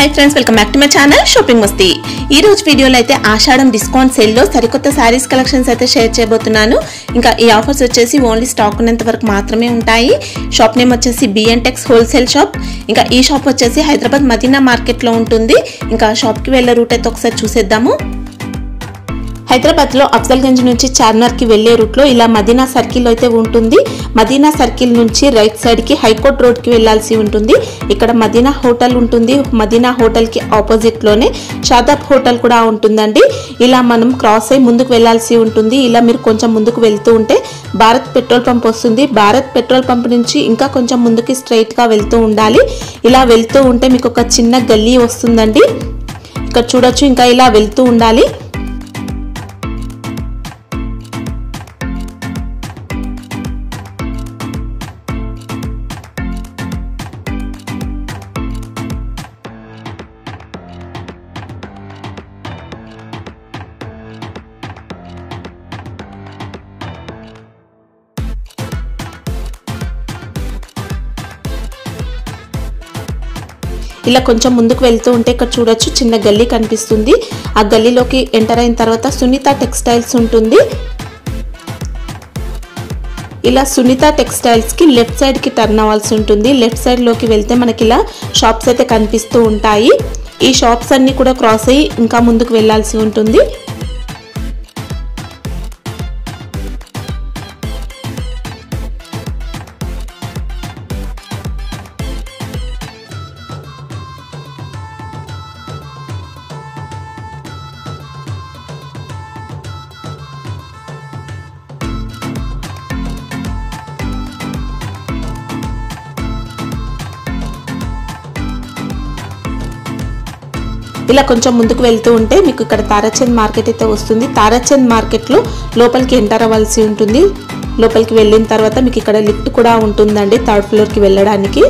Hi friends welcome back to my channel shopping మస్తీ ఈ రోజు వీడియోలో అయితే ఆషాఢం డిస్కౌంట్ సేల్లో సరికొత్త శారీస్ కలెక్షన్స్ అయితే షేర్ చేయబోతున్నాను. ఇంకా ఈ ఆఫర్స్ వచ్చేసి ఓన్లీ స్టాక్ ఉన్నంత వరకు మాత్రమే ఉంటాయి. షాప్ నేమ్ వచ్చేసి బిఎన్ టెక్స్ హోల్సేల్ షాప్ ఇంకా ఈ షాప్ వచ్చేసి హైదరాబాద్ మదీనా మార్కెట్లో ఉంటుంది. ఇంకా షాప్కి వెళ్ళే రూట్ అయితే ఒకసారి చూసేద్దాము. హైదరాబాద్లో అఫ్జల్గంజ్ నుంచి చార్మినార్కి వెళ్ళే రూట్లో ఇలా మదీనా సర్కిల్ అయితే ఉంటుంది. మదీనా సర్కిల్ నుంచి రైట్ సైడ్కి హైకోర్ట్ రోడ్కి వెళ్ళాల్సి ఉంటుంది. ఇక్కడ మదీనా హోటల్ ఉంటుంది. మదీనా హోటల్కి ఆపోజిట్లోనే షాదాబ్ హోటల్ కూడా ఉంటుందండి. ఇలా మనం క్రాస్ అయి ముందుకు వెళ్ళాల్సి ఉంటుంది. ఇలా మీరు కొంచెం ముందుకు వెళ్తూ ఉంటే భారత్ పెట్రోల్ పంప్ వస్తుంది. భారత్ పెట్రోల్ పంప్ నుంచి ఇంకా కొంచెం ముందుకి స్ట్రైట్గా వెళ్తూ ఉండాలి. ఇలా వెళ్తూ ఉంటే మీకు ఒక చిన్న గల్లీ వస్తుందండి. ఇక్కడ చూడొచ్చు. ఇంకా ఇలా వెళ్తూ ఉండాలి. ఇలా కొంచెం ముందుకు వెళ్తూ ఉంటే ఇక్కడ చూడొచ్చు చిన్న గల్లీ కనిపిస్తుంది. ఆ గల్లీలోకి ఎంటర్ అయిన తర్వాత సునీత టెక్స్టైల్స్ ఉంటుంది. ఇలా సునీత టెక్స్టైల్స్కి లెఫ్ట్ సైడ్కి టర్న్ అవ్వాల్సి ఉంటుంది. లెఫ్ట్ సైడ్లోకి వెళ్తే మనకి ఇలా షాప్స్ అయితే కనిపిస్తూ ఉంటాయి. ఈ షాప్స్ అన్ని కూడా క్రాస్ అయ్యి ఇంకా ముందుకు వెళ్ళాల్సి ఉంటుంది. ఇలా కొంచెం ముందుకు వెళ్తూ ఉంటే మీకు ఇక్కడ తారాచంద్ మార్కెట్ అయితే వస్తుంది. తారాచంద్ మార్కెట్లో లోపలికి ఎంటర్ అవ్వాల్సి ఉంటుంది. లోపలికి వెళ్ళిన తర్వాత మీకు ఇక్కడ లిఫ్ట్ కూడా ఉంటుందండి థర్డ్ ఫ్లోర్కి వెళ్ళడానికి.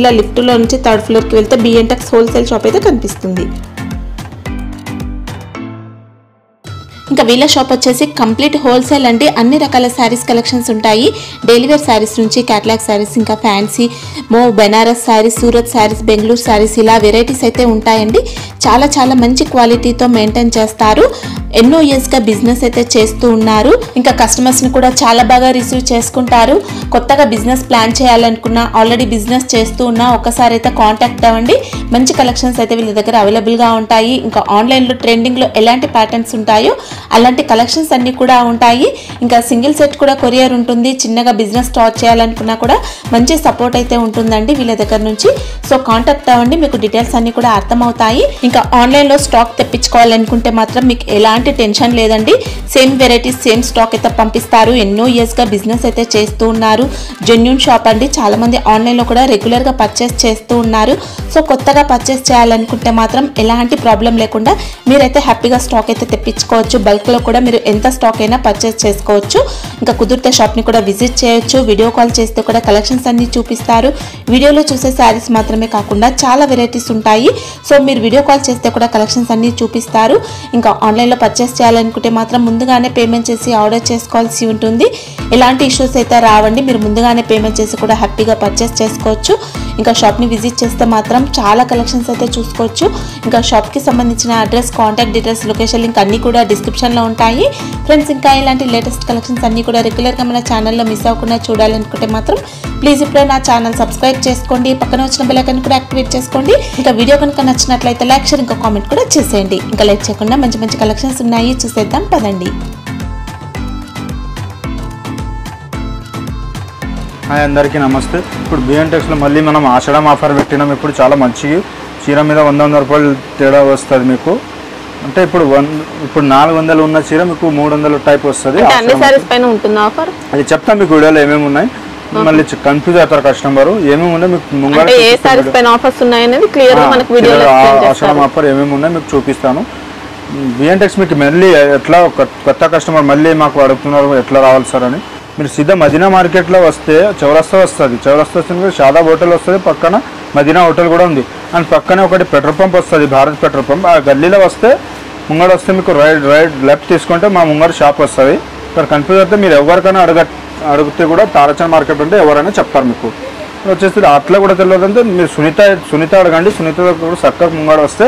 ఇలా లిఫ్ట్లో నుంచి థర్డ్ ఫ్లోర్కి వెళ్తే బిఎన్టెక్స్ హోల్సేల్ షాప్ అయితే కనిపిస్తుంది. ఇంకా వీళ్ళ షాప్ వచ్చేసి కంప్లీట్ హోల్సేల్ అండి. అన్ని రకాల శారీస్ కలెక్షన్స్ ఉంటాయి. డైలీ శారీస్ నుంచి క్యాట్లాగ్ శారీస్ ఇంకా ఫ్యాన్సీ మో బెనారస్ శారీస్ సూరత్ శారీస్ బెంగళూరు శారీస్ ఇలా వెరైటీస్ అయితే ఉంటాయండి. చాలా చాలా మంచి క్వాలిటీతో మెయింటైన్ చేస్తారు. ఎన్నో ఇయర్స్గా బిజినెస్ అయితే చేస్తూ ఉన్నారు. ఇంకా కస్టమర్స్ని కూడా చాలా బాగా రిసీవ్ చేసుకుంటారు. కొత్తగా బిజినెస్ ప్లాన్ చేయాలనుకున్నా ఆల్రెడీ బిజినెస్ చేస్తూ ఉన్నా ఒకసారి అయితే కాంటాక్ట్ అవ్వండి. మంచి కలెక్షన్స్ అయితే వీళ్ళ దగ్గర అవైలబుల్గా ఉంటాయి. ఇంకా ఆన్లైన్లో ట్రెండింగ్లో ఎలాంటి ప్యాటర్న్స్ ఉంటాయో అలాంటి కలెక్షన్స్ అన్నీ కూడా ఉంటాయి. ఇంకా సింగిల్ సెట్ కూడా కొరియర్ ఉంటుంది. చిన్నగా బిజినెస్ స్టార్ట్ చేయాలనుకున్నా కూడా మంచి సపోర్ట్ అయితే ఉంటుందండి వీళ్ళ దగ్గర నుంచి. సో కాంటాక్ట్ అవ్వండి. మీకు డీటెయిల్స్ అన్నీ కూడా అర్థమవుతాయి. ఇంకా ఆన్లైన్లో స్టాక్ తెప్పించుకోవాలనుకుంటే మాత్రం మీకు ఎలాంటి టెన్షన్ లేదండి. సేమ్ వెరైటీస్ సేమ్ స్టాక్ అయితే పంపిస్తారు. ఎన్నో ఇయర్స్గా బిజినెస్ అయితే చేస్తూ ఉన్నారు. జెన్యున్ షాప్ అండి. చాలామంది ఆన్లైన్లో కూడా రెగ్యులర్గా పర్చేస్ చేస్తూ ఉన్నారు. సో కొత్తగా పర్చేస్ చేయాలనుకుంటే మాత్రం ఎలాంటి ప్రాబ్లం లేకుండా మీరైతే హ్యాపీగా స్టాక్ అయితే తెప్పించుకోవచ్చు. బల్క్లో కూడా మీరు ఎంత స్టాక్ అయినా పర్చేస్ చేసుకోవచ్చు. ఇంకా కుదిరితే షాప్ని కూడా విజిట్ చేయొచ్చు. వీడియో కాల్ చేస్తే కూడా కలెక్షన్స్ అన్ని చూపిస్తారు. వీడియోలో చూసే శారీస్ మాత్రమే కాకుండా చాలా వెరైటీస్ ఉంటాయి. సో మీరు వీడియో కాల్ చేస్తే కూడా కలెక్షన్స్ అన్ని చూపిస్తారు. ఇంకా ఆన్లైన్లో పర్చేస్ చేయాలనుకుంటే మాత్రం ముందుగానే పేమెంట్ చేసి ఆర్డర్ చేసుకోవాల్సి ఉంటుంది. ఎలాంటి ఇష్యూస్ అయితే రావండి మీరు ముందుగానే పేమెంట్ చేసి కూడా హ్యాపీగా పర్చేస్ చేసుకోవచ్చు. ఇంకా షాప్ని విజిట్ చేస్తే మాత్రం చాలా కలెక్షన్స్ అయితే చూసుకోవచ్చు. ఇంకా షాప్కి సంబంధించిన address contact details location link అన్నీ కూడా డిస్క్రిప్షన్లో ఉంటాయి. ఫ్రెండ్స్ ఇంకా ఇలాంటి లేటెస్ట్ కలెక్షన్స్ అన్నీ కూడా రెగ్యులర్గా మన ఛానల్లో మిస్ అవ్వకుండా చూడాలనుకుంటే మాత్రం ప్లీజ్ ఇప్పుడే నా ఛానల్ సబ్స్క్రైబ్ చేసుకోండి. పక్కన వచ్చిన బెల్లైకన్ కూడా యాక్టివేట్ చేసుకోండి. ఇంకా వీడియో కనుక నచ్చినట్లయితే లైక్ షేర్ ఇంకా కామెంట్ కూడా చేసేయండి. ఇంకా లైక్ చేయకుండా మంచి మంచి కలెక్షన్స్ ఉన్నాయి చూసేద్దాం పదండి. హాయ్ అందరికీ నమస్తే. ఇప్పుడు బిఎన్టెక్స్లో మళ్ళీ మనం ఆషాఢం ఆఫర్ పెట్టినాం. ఇప్పుడు చాలా మంచిగా చీర మీద వంద వంద రూపాయలు తేడా వస్తుంది మీకు. అంటే ఇప్పుడు వన్ ఇప్పుడు నాలుగు వందలు ఉన్న చీర మీకు మూడు వందలు టైప్ వస్తుంది. అంటే అన్ని సారీస్ పైన ఉంటుంది ఆఫర్? అది చెప్తాం మీకు వీడియోలో ఏమేమి ఉన్నాయి. మళ్ళీ కన్ఫ్యూజ్ అవుతారు కస్టమర్ ఏమేమి ఉన్నాయి మీకు ముంగడ అంటే ఏ సారీస్ పైన ఆఫర్స్ ఉన్నాయి అనేది క్లియర్గా మనకు వీడియోలో చేస్తారు. ఆఫర్ ఏమేమి ఉన్నాయి మీకు చూపిస్తాను. బిఎన్టెక్స్ మీకు మళ్ళీ ఎట్లా ఒక కొత్త కస్టమర్ మళ్ళీ మాకు అడుగుతున్నారు ఎట్లా రావాలి సార్ అని. మీరు సీదా మదీనా మార్కెట్లో వస్తే చౌరస్తా వస్తుంది. చౌరస్తా వస్తుంది షాదాబ్ హోటల్ వస్తుంది పక్కన మదీనా హోటల్ కూడా ఉంది. అండ్ పక్కనే ఒకటి పెట్రోల్ పంప్ వస్తుంది భారత్ పెట్రోల్ పంప్. ఆ గల్లీలో వస్తే ముంగడ వస్తే మీకు రైట్ రైట్ లెఫ్ట్ తీసుకుంటే మా ముంగడ షాప్ వస్తుంది. ఇక్కడ కన్ఫ్యూజ్ అయితే మీరు ఎవరికైనా అడగ అడిగితే కూడా తారచంద్ మార్కెట్ అంటే ఎవరైనా చెప్తారు మీకు. వచ్చేసి అట్లా కూడా తెలియదు అంటే మీరు సునీత సునీత అడగండి సునీత కూడా చక్కగా ముంగడ వస్తే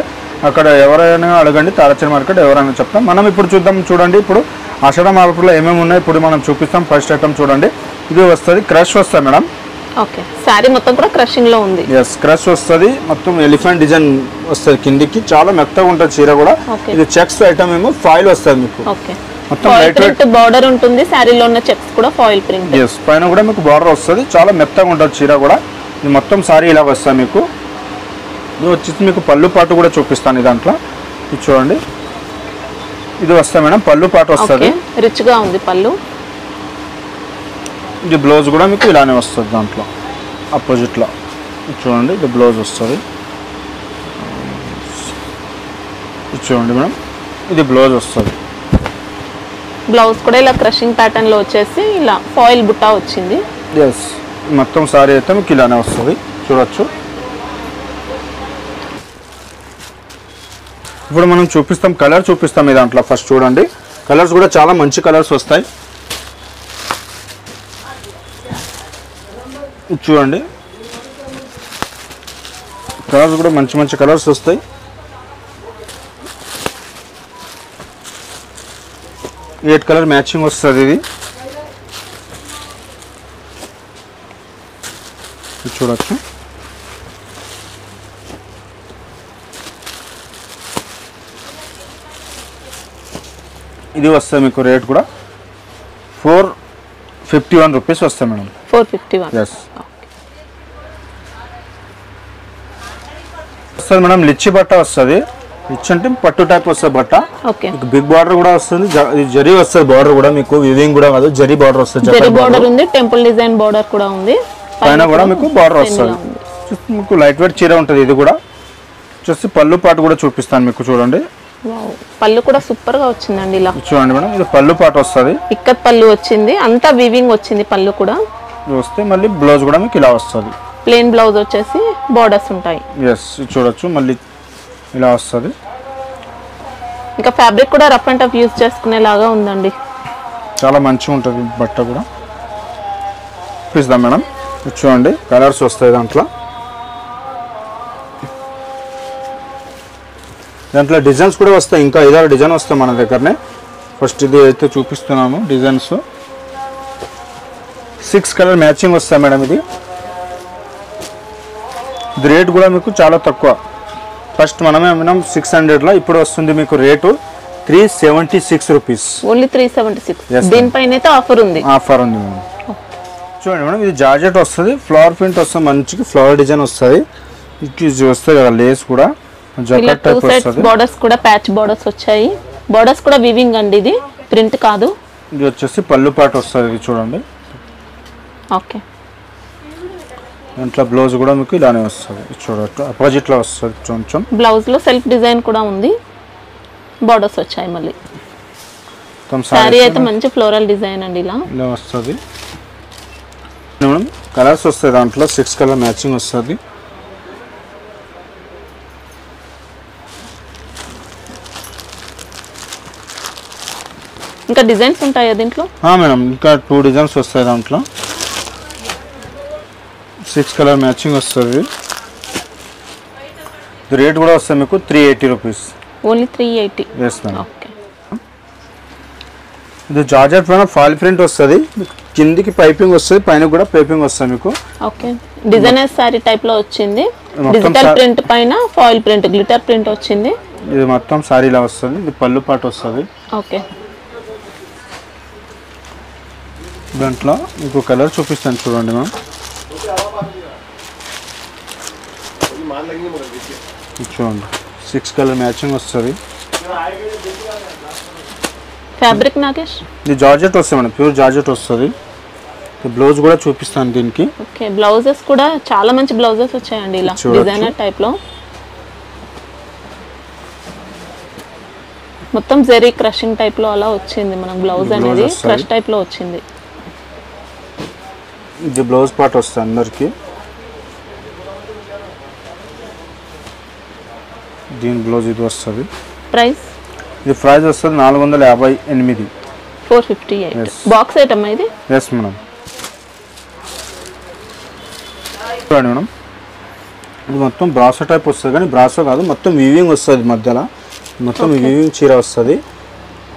అక్కడ ఎవరైనా అడగండి తారచంద్ మార్కెట్ ఎవరైనా చెప్తాం. మనం ఇప్పుడు చూద్దాం చూడండి. ఇప్పుడు ఆషాఢ మార్కెట్లో ఏమేమి ఉన్నాయి ఇప్పుడు మనం చూపిస్తాం. ఫస్ట్ ఐటమ్ చూడండి. ఇది వస్తుంది క్రష్ వస్తుంది మేడం ఓకే. శారీ మొత్తం కూడా క్రషింగ్లో ఉంది. ఎస్ క్రష్ వస్తుంది. మొత్తం ఎలిఫెంట్ డిజైన్ వస్తుంది కిందికి. చాలా మెత్తగా ఉంటుంది చీర కూడా. ఇది చెక్స్ ఐటమ్ ఏమో ఫాయిల్ వస్తుంది మీకు. ఓకే. ఫాయిల్ ప్రింట్ బార్డర్ ఉంటుంది శారీలో ఉన్న చెక్స్ కూడా ఫాయిల్ ప్రింట్ ఎస్ పైన కూడా మీకు బార్డర్ వస్తుంది. చాలా మెత్తగా ఉంటుంది చీర కూడా. ఇది మొత్తం సారీ ఇలా వస్తుంది మీకు. ఇది వచ్చేసి మీకు పళ్ళు పాటు కూడా చూపిస్తాను దాంట్లో. ఇది చూడండి. ఇది వస్తుంది మేడం పళ్ళు పాటు వస్తుంది. రిచ్గా ఉంది పళ్ళు. ఇది బ్లౌజ్ కూడా మీకు ఇలానే వస్తుంది దాంట్లో. అపోజిట్లో చూడండి ఇది బ్లౌజ్ వస్తుంది. ఇది చూడండి మేడం. ఇది బ్లౌజ్ వస్తుంది. బ్లౌజ్ కూడా ఇలా క్రషింగ్ ప్యాటర్న్లో వచ్చేసి ఇలా ఫాయిల్ బుట్ట వచ్చింది. ఎస్ మొత్తం సారీ అయితే మీకు ఇలానే వస్తుంది. చూడొచ్చు. ఇప్పుడు మనం చూపిస్తాం కలర్. చూపిస్తాం ఈ దాంట్లో ఫస్ట్ చూడండి. కలర్స్ కూడా చాలా మంచి కలర్స్ వస్తాయి. చూడండి. కలర్స్ కూడా మంచి మంచి కలర్స్ వస్తాయి. ఎయిట్ కలర్ మ్యాచింగ్ వస్తుంది ఇది. ఇది చూడొచ్చు. ఇది వస్తుంది మీకు రేట్ కూడా. ఫోర్ ఫిఫ్టీ వన్ రూపీస్ వస్తాయి madam four fifty one yes వస్తుంది మేడం లిచ్చి బట్ట వస్తుంది. లిచ్చి అంటే పట్టు టైప్ వస్తుంది బట్ట. మీకు బిగ్ బార్డర్ కూడా వస్తుంది జరీ వస్తుంది బార్డర్ కూడా మీకు వివింగ్ కూడా కాదు జరీ బార్డర్ వస్తుంది జరీ బార్డర్ ఉంది టెంపుల్ డిజైన్ బార్డర్ కూడా ఉంది. పైన కూడా మీకు బార్డర్ వస్తుంది. చూస్తే మీకు లైట్ వెయిట్ చీర ఉంటుంది ఇది కూడా. చూస్తే పళ్ళు పాటు కూడా చూపిస్తాను మీకు చూడండి. పళ్ళు కూడా సూపర్గా వచ్చిందండి ఇలా. చూడండి మేడం ఇది పళ్ళు పాటు వస్తుంది. ఇక్కత్ పళ్ళు వచ్చింది అంతా వివింగ్ వచ్చింది పళ్ళు కూడా. వస్తే మళ్ళీ బ్లౌజ్ కూడా మీకు ఇలా వస్తుంది. ప్లెయిన్ బ్లౌజ్ వచ్చేసి బార్డర్స్ ఉంటాయి. ఎస్ చూడొచ్చు. మళ్ళీ ఇలా వస్తుంది. ఇంకా ఫ్యాబ్రిక్ కూడా రఫ్ అండ్ టఫ్ యూజ్ చేసుకునేలాగా ఉందండి. చాలా మంచిగా ఉంటుంది బట్ట కూడా. చూపిస్తాం మేడం చూడండి కలర్స్ వస్తాయి దాంట్లో. దాంట్లో డిజైన్స్ కూడా వస్తాయి. ఇంకా ఏదో డిజైన్ వస్తాయి మన దగ్గరనే. ఫస్ట్ ఇది అయితే చూపిస్తున్నాము డిజైన్స్ సిక్స్ కలర్ మ్యాచింగ్ వస్తాయి మేడం ఇది. ఇది రేట్ కూడా మీకు చాలా తక్కువ. ఫస్ట్ మనమే అమ్మినాం సిక్స్ హండ్రెడ్లో ఇప్పుడు వస్తుంది మీకు rate three seventy six rupees only three seventy six. దీనిపైన అయితే ఆఫర్ ఉంది. ఆఫర్ ఉంది మేడం చూడండి మేడం ఇది జార్జెట్ వస్తుంది. ఫ్లవర్ ప్రింట్ వస్తుంది మంచిగా ఫ్లవర్ డిజైన్ వస్తుంది. ఇది వస్తుంది కదా లేస్ కూడా. జకెట్ టైప్ వస్తుంది. బార్డర్స్ కూడా ప్యాచ్ బార్డర్స్ వచ్చాయి. బార్డర్స్ కూడా వివింగ్ అండి ఇది. ప్రింట్ కాదు. ఇది వచ్చేసి పళ్ళు పాటు వస్తుంది ఇది చూడండి. ఓకే దాంట్లో బ్లౌజ్ కూడా మీకు ఇలానే వస్తుంది. చూడట్టు అపోజిట్లో వస్తుంది కొంచెం. బ్లౌజ్లో సెల్ఫ్ డిజైన్ కూడా ఉంది. బార్డర్స్ వచ్చాయి మళ్ళీ. సారీ అయితే మంచి ఫ్లోరల్ డిజైన్ అండి ఇలా. ఇలా వస్తుంది. మేడం కలర్స్ వస్తాయి దాంట్లో. సిక్స్ కలర్ మ్యాచింగ్ వస్తుంది. ఇంకా డిజైన్స్ ఉంటాయా దీంట్లో? మేడం ఇంకా టూ డిజైన్స్ వస్తాయి దాంట్లో. సిక్స్ కలర్ మ్యాచింగ్ వస్తుంది. రేట్ కూడా వస్తుంది మీకు three eighty rupees. Only three eighty? Yes madam ఇది జార్జెట్ పైన ఫాల్ ప్రింట్ వస్తుంది. కిందికి పైపింగ్ వస్తుంది పైన కూడా పైపింగ్ వస్తుంది మీకు. ఓకే. డిజైనర్ శారీ టైప్లో వచ్చింది. డిజిటల్ ప్రింట్ పైన ఫాయిల్ ప్రింట్ గ్లిటర్ ప్రింట్ వచ్చింది. ఇది మొత్తం సారీలా వస్తుంది. ఇది పళ్ళు పాటు వస్తుంది. ఓకే. దాంట్లో మీకు కలర్ చూపిస్తాను చూడండి మ్యామ్ ఇది చూడండి. సిక్స్ కలర్ మ్యాచింగ్ వస్తుంది. ఫ్యాబ్రిక్ నాగేష్? ఇది జార్జెట్ వస్తుంది మేడం. ప్యూర్ జార్జెట్ వస్తుంది. బ్లౌజ్ కూడా చూపిస్తాను దీనికి. ఓకే బ్లౌజెస్ కూడా చాలా మంచి బ్లౌజెస్ వచ్చాయండి ఇలా. డిజైనర్ టైప్లో మొత్తం జెరీ క్రషింగ్ టైప్లో అలా వచ్చింది మనకు బ్లౌజ్ అనేది. క్రష్ టైప్లో వచ్చింది. ఇది బ్లౌజ్ పార్ట్ వస్తుంది అందరికి. దీని బ్లౌజ్ ఇది వస్తుంది. ప్రైస్? ఇది ప్రైస్ వస్తుంది నాలుగు వందల యాభై ఎనిమిది. Four fifty. బాక్స్ ఐటమ్ ఇది? ఎస్ మేడం చూడండి మేడం ఇది మొత్తం బ్రాసో టైప్ వస్తుంది కానీ బ్రాసో కాదు మొత్తం వీవింగ్ వస్తుంది మధ్యలో. మొత్తం వీవింగ్ చీర వస్తుంది.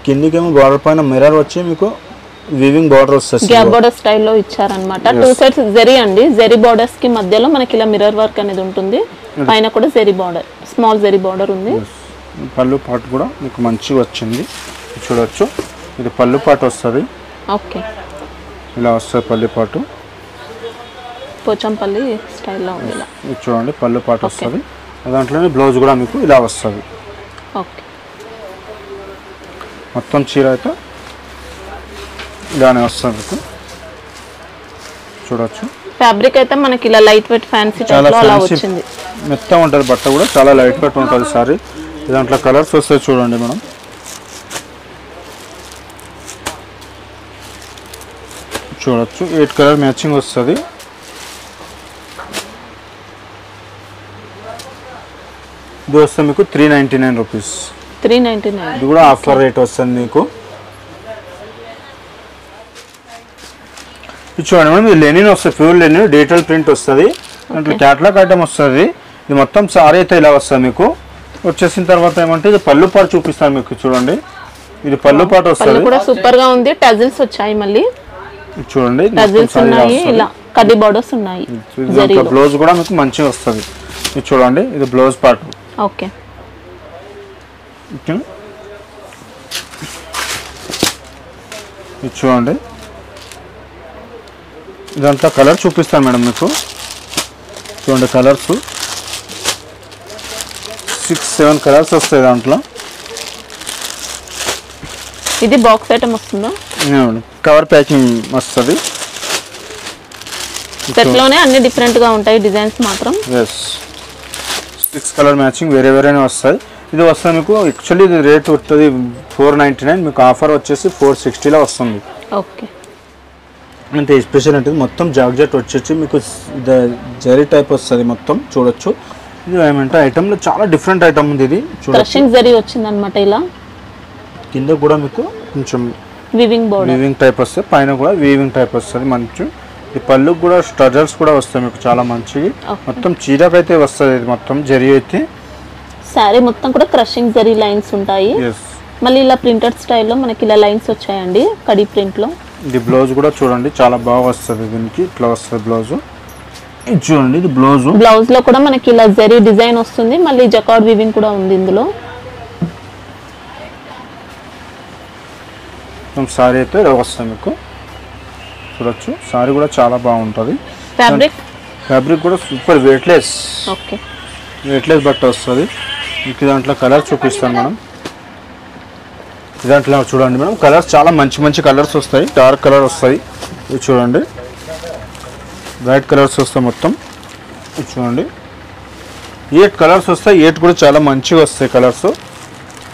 కిందికేమో బార్డర్ పైన మిర్రర్ వచ్చి మీకు వీవింగ్ బార్డర్ వస్తుంది గ్యాప్ బోర్డర్ స్టైల్లో ఇచ్చారనమాట టూ సైడ్స్ జెరీ అండి. జెరీ బార్డర్స్కి మధ్యలో మనకి ఇలా మిర్రర్ వర్క్ అనేది ఉంటుంది. పైన కూడా zari border small zari border ఉంది. పళ్ళు పాటు కూడా మీకు మంచిగా వచ్చింది. చూడొచ్చు. ఇది పళ్ళు పాటు వస్తుంది. ఓకే ఇలా వస్తుంది పళ్ళు పాటు. పోచంపల్లి స్టైల్లో ఉంది ఇలా. చూడండి పళ్ళు పాటు వస్తుంది. దాంట్లోనే బ్లౌజ్ కూడా మీకు ఇలా వస్తుంది. ఓకే మొత్తం చీర అయితే ఇలానే వస్తుంది మీకు. చూడొచ్చు. ఫ్యాబ్రిక్ అయితే మనకి ఇలా లైట్ వెయిట్ ఫ్యాన్సీ చాలా వచ్చింది. మెత్తగా ఉంటుంది బట్ట కూడా చాలా లైట్ వెయిట్ ఉంటుంది సారీ. దాంట్లో కలర్స్ వస్తాయి చూడండి మనం చూడొచ్చు ఎయిట్ కలర్ మ్యాచింగ్ వస్తుంది. ఇది వస్తే మీకు three ninety nine rupees three ninety nine ఇది కూడా ఆఫర్ రేట్ వస్తుంది మీకు. ఇది చూడండి మేడం ఇది లెనిన్ వస్తుంది ప్యూర్ లెనిన్ డిజిటల్ ప్రింట్ వస్తుంది. దాంట్లో క్యాట్లాగ్ ఐటమ్ వస్తుంది. ఇది మొత్తం సారీ అయితే ఇలా వస్తుంది మీకు. వచ్చేసిన తర్వాత ఏమంటే ఇది పళ్ళు పాటు చూపిస్తాను మీకు చూడండి. ఇది పళ్ళు పాటు వస్తుంది. కూడా సూపర్గా ఉంది. టజిల్స్ వచ్చాయి మళ్ళీ. చూడండి టజిల్స్ ఉన్నాయి. ఇలా కడ్డీ బార్డర్స్ ఉన్నాయి. బ్లౌజ్ కూడా మీకు మంచిగా వస్తుంది. ఇది చూడండి ఇది బ్లౌజ్ పార్ట్ ఓకే. ఓకే. ఇది చూడండి. ఇదంతా కలర్ చూపిస్తాను మేడం మీకు. చూడండి కలర్స్. సిక్స్ సెవెన్ కలర్స్ వస్తాయి దాంట్లో. ఇది బాక్స్ ఐటమ్ వస్తుందా? కవర్ ప్యాకింగ్ వస్తుంది. సెట్లోనే అన్ని డిఫరెంట్గా ఉంటాయి డిజైన్స్ మాత్రం. ఎస్ సిక్స్ కలర్ మ్యాచింగ్ వేరే వేరేనే వస్తాయి. ఇది వస్తుంది మీకు యాక్చువల్లీ ఇది రేట్ ఉంటుంది ఫోర్ నైంటీ నైన్ మీకు ఆఫర్ వచ్చేసి ఫోర్ సిక్స్టీలో వస్తుంది. ఓకే అంటే స్పెషల్ అంటే మొత్తం జాగ్జెట్ వచ్చేసి మీకు జరీ టైప్ వస్తుంది మొత్తం చూడొచ్చు. ఇది ఏమంటే ఐటమ్లో చాలా డిఫరెంట్ ఐటమ్ ఉంది ఇది. క్రషింగ్ జరీ వచ్చింది అనమాట ఇలా. కింద కూడా మీకు కొంచెం వివింగ్ బోర్డర్ వీవింగ్ టైప్ వస్తుంది పైన కూడా వీవింగ్ టైప్ వస్తుంది మంచి. ఈ పళ్ళుకి కూడా స్టజర్స్ కూడా వస్తాయి మీకు చాలా మంచివి. మొత్తం చీరకైతే వస్తుంది ఇది మొత్తం జరీ అయితే. శారీ మొత్తం కూడా క్రషింగ్ జరీ లైన్స్ ఉంటాయి. మళ్ళీ ఇలా ప్రింటెడ్ స్టైల్లో మనకి ఇలా లైన్స్ వచ్చాయండి కడి ప్రింట్లో. ఇది బ్లౌజ్ కూడా చూడండి చాలా బాగా వస్తుంది దీనికి. ఇట్లా వస్తుంది బ్లౌజ్ ఇది చూడండి ఇది బ్లౌజ్. బ్లౌజ్లో కూడా మనకి ఇలా జరీ డిజైన్ వస్తుంది. మళ్ళీ జకార్డ్ వివింగ్ కూడా ఉంది ఇందులో. సారీ అయితే ఇలా వస్తుంది మీకు. చూడొచ్చు. సారీ కూడా చాలా బాగుంటుంది. ఫ్యాబ్రిక్ ఫ్యాబ్రిక్ కూడా సూపర్ వెయిట్లెస్ ఓకే వెయిట్లెస్ బట్ట వస్తుంది. మీకు దాంట్లో కలర్ చూపిస్తాను మేడం. దాంట్లో చూడండి మేడం. కలర్స్ చాలా మంచి మంచి కలర్స్ వస్తాయి. డార్క్ కలర్ వస్తాయి ఇది చూడండి. వైట్ కలర్స్ వస్తాయి మొత్తం. చూడండి. ఎయిట్ కలర్స్ వస్తాయి ఎయిట్ కూడా చాలా మంచిగా వస్తాయి కలర్స్.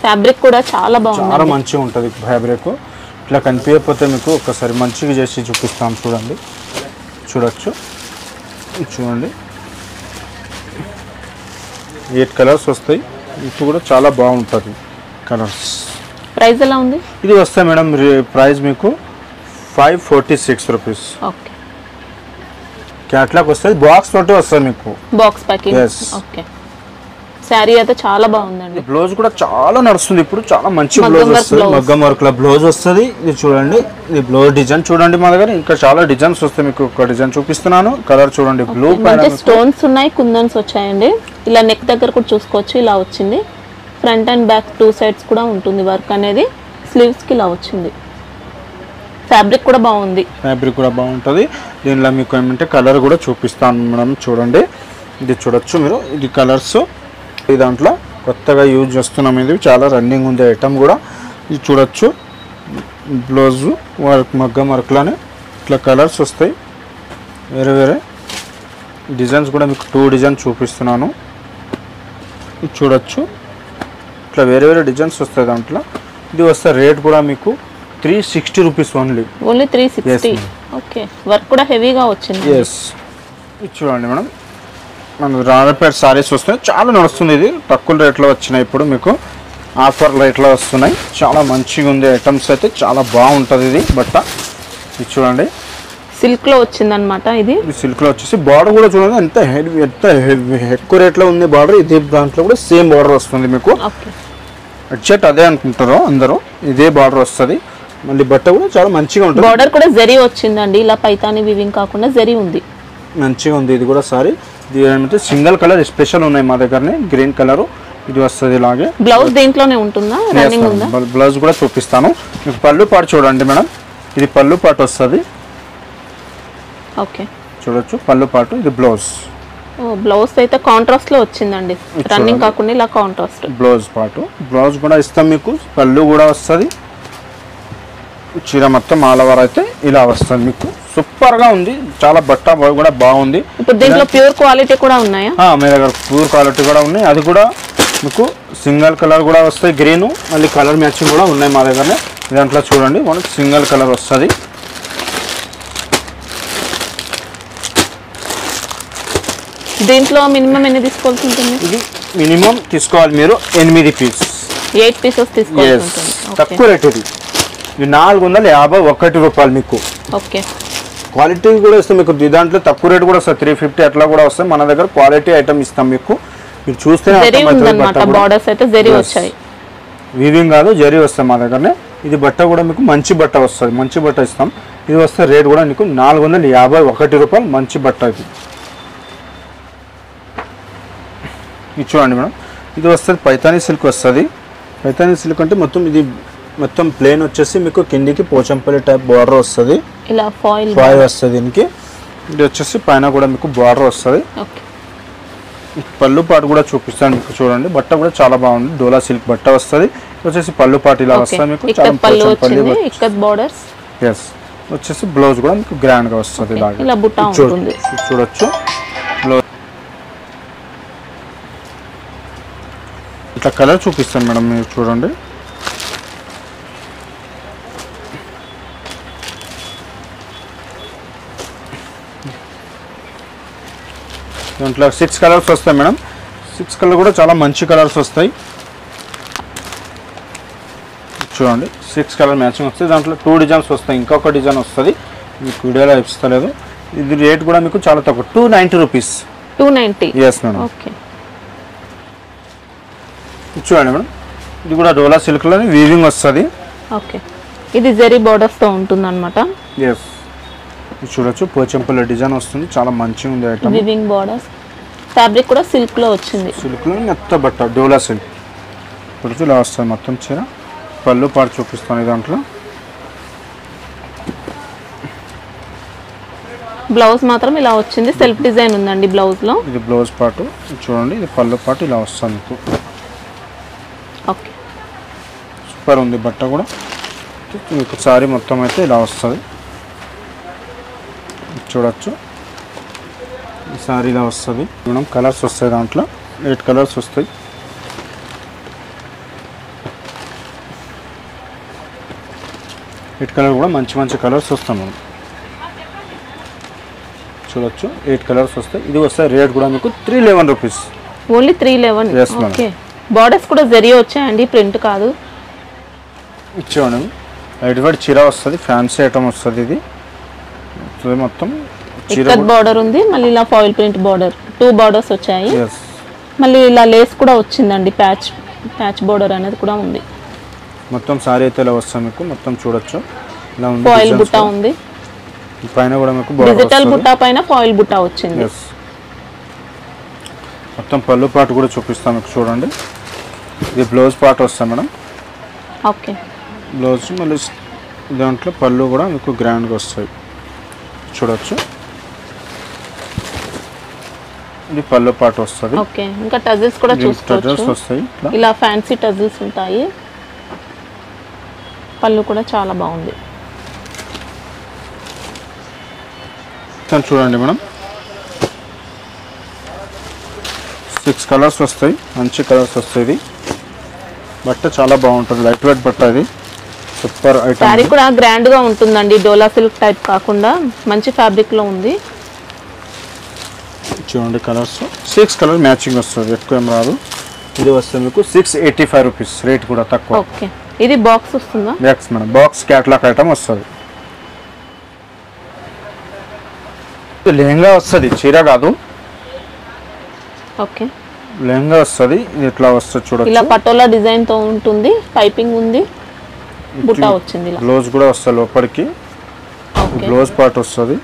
ఫ్యాబ్రిక్ కూడా చాలా బాగుంది. చాలా మంచిగా ఉంటుంది ఫ్యాబ్రిక్. ఇట్లా కనిపించకపోతే మీకు ఒకసారి మంచిగా చేసి చూపిస్తాను చూడండి. చూడొచ్చు. చూడండి. ఎయిట్ కలర్స్ వస్తాయి. ఇది కూడా చాలా బాగుంటుంది కలర్స్. ప్రైస్ ఎలా ఉంది? ఇది వస్తాయి మేడం ప్రైస్ మీకు five forty six rupees. Okay. Catalogue వస్తుంది. బాక్స్ తోటి వస్తుంది మీకు. Box packing. ఓకే. శారీ అయితే చాలా బాగుందండి. బ్లౌజ్ కూడా చాలా నడుస్తుంది ఇప్పుడు. చాలా మంచి బ్లౌజ్ వస్తుంది. మగ్గం వర్క్లో బ్లౌజ్ వస్తుంది. ఇది చూడండి. ఇది బ్లౌజ్ డిజైన్ చూడండి మా దగ్గర. ఇంకా చాలా డిజైన్స్ వస్తాయి మీకు. ఒక డిజైన్ చూపిస్తున్నాను. కలర్ చూడండి. బ్లూ స్టోన్స్ ఉన్నాయి. కుందన్స్ వచ్చాయండి. ఇలా నెక్ దగ్గర కూడా చూసుకోవచ్చు. ఇలా వచ్చింది. Front and back two sides కూడా ఉంటుంది వర్క్ అనేది. స్లీవ్స్కి ఇలా వచ్చింది. ఫ్యాబ్రిక్ కూడా బాగుంది. ఫ్యాబ్రిక్ కూడా బాగుంటుంది. దీనిలో మీకు ఏమంటే కలర్ కూడా చూపిస్తాను మేడం చూడండి. ఇది చూడొచ్చు మీరు. ఇది కలర్స్. ఈ దాంట్లో కొత్తగా యూజ్ చేస్తున్నాం ఇది. చాలా రన్నింగ్ ఉంది ఐటమ్ కూడా. ఇది చూడొచ్చు. బ్లౌజ్ వర్క్ మగ్గం వర్క్లోనే ఇట్లా కలర్స్ వస్తాయి. వేరే వేరే డిజైన్స్ కూడా మీకు టూ డిజైన్స్ చూపిస్తున్నాను. ఇది చూడొచ్చు. ఇట్లా వేరే వేరే డిజైన్స్ వస్తాయి దాంట్లో. ఇది వస్తే రేట్ కూడా మీకు three sixty rupees only only three sixty. Okay work కూడా హెవీగా వచ్చింది. ఎస్ ఇది చూడండి మేడం. మన రాజపేట సారీస్ వస్తున్నాయి. చాలా నడుస్తుంది ఇది. తక్కువ రేట్లో వచ్చినాయి ఇప్పుడు మీకు. ఆఫర్ రేట్లో వస్తున్నాయి. చాలా మంచిగా ఉంది ఐటమ్స్ అయితే. చాలా బాగుంటుంది ఇది. బట్ట ఇది చూడండి. సిల్క్లో వచ్చిందనమాట ఇది సిల్క్లో వచ్చేసి బార్డర్ కూడా చూడండి. ఎంత హెవీ ఎంత ఎక్కువ రేట్లో ఉంది బార్డర్ ఇది దాంట్లో కూడా సేమ్ బార్డర్ వస్తుంది మీకు. హెడ్సెట్ అదే అనుకుంటారు అందరూ. ఇదే బార్డర్ వస్తుంది. మళ్ళీ బట్ట కూడా చాలా మంచిగా ఉంటుంది. బార్డర్ కూడా జరీ వచ్చిందండి. ఇలా పైతాని వివింగ్ కాకుండా జరీ ఉంది. మంచిగా ఉంది. ఇది కూడా సారీ. ఇది ఏమంటే సింగిల్ కలర్ స్పెషల్ ఉన్నాయి మా దగ్గరనే. గ్రీన్ కలర్ ఇది వస్తుంది ఇలాగే. బ్లౌజ్ దీంట్లోనే ఉంటుందా? రన్నింగ్ ఉందా? బ్లౌజ్ కూడా చూపిస్తాను. మీకు పళ్ళు పాటు చూడండి మేడం ఇది పళ్ళు పాటు వస్తుంది. ఓకే చూడొచ్చు. పళ్ళు పాటు. ఇది బ్లౌజ్ ఓ బ్లౌజ్ అయితే కాంట్రాస్ట్లో వచ్చిందండి. రన్నింగ్ కాకుండా ఇలా కాంట్రాస్ట్ బ్లౌజ్ పాటు. బ్లౌజ్ కూడా ఇస్తాం మీకు. పళ్ళు కూడా వస్తుంది. చీర మొత్తం ఆల్ ఓవర్ అయితే ఇలా వస్తుంది మీకు. సూపర్గా ఉంది. చాలా బట్ట కూడా బాగుంది. ఇప్పుడు దీంట్లో ప్యూర్ క్వాలిటీ కూడా ఉన్నాయా? మీ దగ్గర ప్యూర్ క్వాలిటీ కూడా ఉన్నాయి. అది కూడా మీకు సింగిల్ కలర్ కూడా వస్తాయి గ్రీన్. మళ్ళీ కలర్ మ్యాచింగ్ కూడా ఉన్నాయి మా దగ్గరనే. దాంట్లో చూడండి. మనకి సింగిల్ కలర్ వస్తుంది. దీంట్లో మినిమం ఎన్ని తీసుకోవాల్సి ఉంటుంది? ఇది మినిమం తీసుకోవాలి మీరు ఎనిమిది పీస్. ఎయిట్ పీసెస్ ఓకే తక్కువ రేట్ ఇది. ఇది నాలుగు వందల యాభై ఒకటి రూపాయలు మీకు. ఓకే. క్వాలిటీ కూడా ఇస్తాం మీకు. దాంట్లో తక్కువ రేట్ కూడా వస్తుంది. త్రీ ఫిఫ్టీ అట్లా కూడా వస్తాయి మన దగ్గర క్వాలిటీ ఐటమ్ ఇస్తాం మీకు. మీరు చూస్తే బార్డర్స్ అయితే జరీ వచ్చాయి. వీవింగ్ కాదు జరీ వస్తాయి మా దగ్గరనే. ఇది బట్ట కూడా మీకు మంచి బట్ట వస్తుంది. మంచి బట్ట ఇస్తాం. ఇది వస్తే రేట్ కూడా మీకు నాలుగు వందల యాభై ఒకటి రూపాయలు మంచి బట్ట ఇది. ఇది చూడండి మేడం. ఇది వస్తుంది. పైతానీ సిల్క్ వస్తుంది. పైతానీ సిల్క్ అంటే మొత్తం ఇది మొత్తం ప్లేన్ వచ్చేసి మీకు కిందికి పోచంపల్లి టైప్ బార్డర్ వస్తుంది. ఇలా ఫాయిల్ ఫైవ్ వస్తుంది దీనికి. ఇది వచ్చేసి పైన కూడా మీకు బార్డర్ వస్తుంది. ఓకే. పళ్ళు పాటు కూడా చూపిస్తాను మీకు చూడండి. బట్ట కూడా చాలా బాగుంది. డోలా సిల్క్ బట్ట వస్తుంది. వచ్చేసి పళ్ళు పాటు ఇలా వస్తుంది మీకు. పోచంపల్లి బార్డర్స్ ఎస్ వచ్చేసి బ్లౌజ్ కూడా మీకు గ్రాండ్గా వస్తుంది ఇలా బుట్ట చూ- ఉంటుంది. చూడొచ్చు. ఇట్లా కలర్ చూపిస్తాను మేడం మీరు చూడండి. దాంట్లో సిక్స్ కలర్స్ వస్తాయి మేడం. సిక్స్ కలర్ కూడా చాలా మంచి కలర్స్ వస్తాయి. చూడండి సిక్స్ కలర్ మ్యాచింగ్ వస్తుంది దాంట్లో టూ డిజైన్స్ వస్తాయి. ఇంకొక డిజైన్ వస్తుంది. మీకు వీడియోలో ఇస్తలేదు ఇది రేట్ కూడా మీకు చాలా తక్కువ. Two ninety rupees two ninety yes madam చూడండి మేడం ఇది కూడా డోలా సిల్క్లోనే వీవింగ్ వస్తుంది. ఓకే ఇది జరీ బార్డర్స్తో ఉంటుంది అనమాట ఎస్ చూడొచ్చు. పోచంపల్లి డిజైన్ వస్తుంది. చాలా మంచిగా ఉంది ఐటమ్ వివింగ్ బార్డర్స్ ఫ్యాబ్రిక్ కూడా సిల్క్లో వచ్చింది. సిల్క్లో మెత్త బట్ట డోలా సిల్క్. చూడొచ్చు ఇలా వస్తుంది మొత్తం చీర. పళ్ళు పాటు చూపిస్తాను దాంట్లో. బ్లౌజ్ మాత్రం ఇలా వచ్చింది. సెల్ఫ్ డిజైన్ ఉందండి బ్లౌజ్లో ఇది బ్లౌజ్ పాటు చూడండి ఇది పళ్ళు పాటు ఇలా వస్తుంది మీకు. ఓకే సూపర్ ఉంది బట్ట కూడా. మీకు సారీ మొత్తం అయితే ఇలా వస్తుంది. చూడొచ్చు. ఈ సారీ ఇలా వస్తుంది. మేడం కలర్స్ వస్తాయి దాంట్లో. ఎయిట్ కలర్స్ వస్తాయి. ఎయిట్ కలర్ కూడా మంచి మంచి కలర్స్ వస్తాయి మేడం. చూడొచ్చు. ఎయిట్ కలర్స్ వస్తాయి. ఇది వస్తాయి రేట్ కూడా మీకు three eleven rupees only three eleven borders కూడా జరీ వచ్చాయండి ప్రింట్ కాదు. ఇచ్చేవాడు లైట్ వెయిట్ చీర వస్తుంది. ఫ్యాన్సీ ఐటమ్ వస్తుంది ఇది. ఇది మొత్తం. చీర ఇక్కత్ బార్డర్ ఉంది. మళ్ళీ ఇలా foil print border two borders వచ్చాయి. మళ్ళీ ఇలా లేస్ కూడా వచ్చిందండి. ప్యాచ్ ప్యాచ్ బార్డర్ అనేది కూడా ఉంది. మొత్తం సారీ అయితే ఇలా వస్తుంది మీకు. మొత్తం చూడొచ్చు. ఇలా ఉంది ఫాయిల్ బుట్ట. ఉంది. పైన కూడా మీకు డిజిటల్ వస్తుంది. బుట్ట పైన ఫాయిల్ బుట్ట వచ్చింది. మొత్తం పళ్ళు పాటు కూడా చూపిస్తాను మీకు చూడండి. ఇది బ్లౌజ్ పార్ట్ వస్తుంది మేడం. ఓకే బ్లౌజ్ మళ్ళీ దాంట్లో పళ్ళు కూడా మీకు గ్రాండ్గా వస్తాయి. చూడొచ్చు. ఇది పళ్ళు పాటు వస్తుంది. ఓకే ఇంకా టజిల్స్ కూడా టజల్స్ వస్తాయి ఇలా ఫ్యాన్సీ టజిల్స్ ఉంటాయి. పళ్ళు కూడా చాలా బాగుంది. మొత్తం చూడండి మేడం సిక్స్ కలర్స్ వస్తాయి. మంచి కలర్స్ వస్తాయి ఇది బట్ట చాలా బాగుంటుంది. లైట్ వెయిట్ బట్ట ఇది. Super item. శారీ కూడా గ్రాండ్గా ఉంటుందండి డోలా సిల్క్ టైప్ కాకుండా మంచి ఫ్యాబ్రిక్లో ఉంది. చూడండి కలర్స్. సిక్స్ కలర్ మ్యాచింగ్ వస్తుంది ఎక్కువ ఏం రాదు. ఇది వస్తే మీకు six eighty five rupees rate కూడా తక్కువ. ఓకే. ఇది బాక్స్ వస్తుందా? Box madam box catalogue item వస్తుంది. లెహంగా వస్తుంది చీర కాదు. ఓకే. లెహంగా వస్తుంది ఇట్లా వస్తుంది ఇలా చూడొచ్చు పటోలా డిజైన్తో ఉంటుంది పైపింగ్ ఉంది. బుట్ట వచ్చింది బ్లౌజ్ కూడా వస్తుంది లోపలికి. బ్లౌజ్ పార్ట్ వస్తుంది.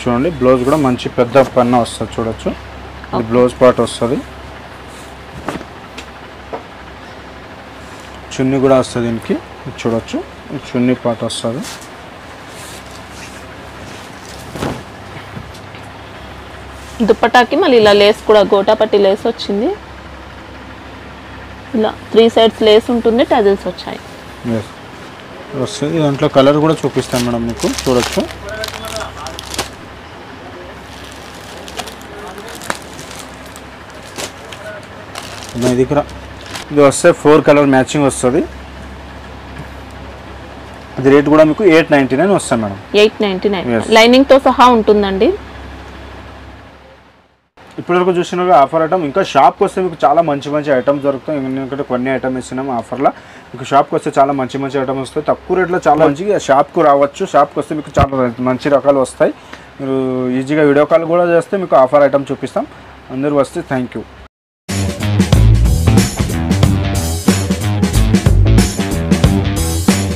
చూడండి బ్లౌజ్ కూడా మంచి పెద్ద పన్న వస్తుంది చూడొచ్చు. ఇది బ్లౌజ్ పార్ట్ వస్తుంది. చున్నీ కూడా వస్తుంది దీనికి చూడొచ్చు. చున్నీ పార్ట్ వస్తుంది. దుప్పటాకి మళ్ళీ ఇలా లేస్ కూడా గోటాపట్టి లేస్ వచ్చింది. ఇలా త్రీ సైడ్స్ లేస్ ఉంటుంది టజిల్స్ వచ్చాయి. వస్తుంది దాంట్లో కలర్ కూడా చూపిస్తాను మేడం మీకు చూడొచ్చు. దగ్గర ఇది వస్తే ఫోర్ కలర్ మ్యాచింగ్ వస్తుంది. ఇది రేట్ కూడా మీకు ఎయిట్ నైంటీ నైన్ వస్తాయి madam. Eight ninety nine Yes. లైనింగ్తో సహా ఉంటుందండి. ఇప్పటివరకు చూసిన ఆఫర్ ఐటమ్ ఇంకా షాప్కి వస్తే మీకు చాలా మంచి మంచి ఐటమ్స్ దొరుకుతాయి. ఎందుకంటే కొన్ని ఐటమ్ ఇస్తున్నాం ఆఫర్లో. మీకు షాప్కి వస్తే చాలా మంచి మంచి ఐటమ్స్ వస్తాయి. తక్కువ రేట్లో చాలా మంచిగా షాప్కు రావచ్చు. షాప్కి వస్తే మీకు చాలా మంచి రకాలు వస్తాయి. మీరు ఈజీగా వీడియో కాల్ కూడా చేస్తే మీకు ఆఫర్ ఐటమ్ చూపిస్తాం. అందరూ వస్తే థ్యాంక్ యూ